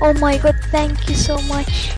Oh my god, thank you so much.